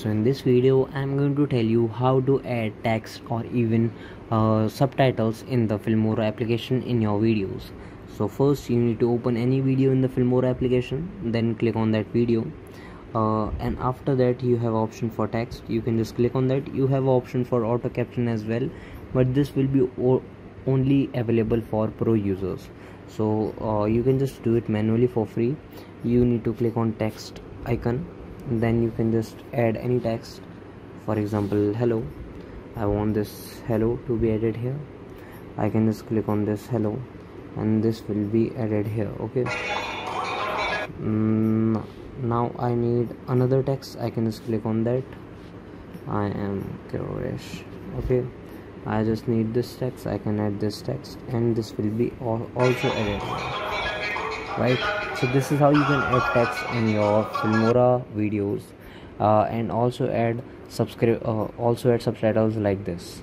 so in this video i'm going to tell you how to add text or even uh, subtitles in the filmora application in your videos. So first you need to open any video in the filmora application then click on that video. Uh, and after that you have option for text. You can just click on that. You have option for auto caption as well but this will be only available for pro users. So uh, you can just do it manually for free. You need to click on text icon then you can just add any text. For example hello I want this hello to be added here. I can just click on this hello and this will be added here okay? Mm, now I need another text. I can just click on that. I am curious okay? I just need this text. I can add this text and this will be also added right? So this is how you can add text in your filmora videos uh, and also add subscribe uh, also add subtitles like this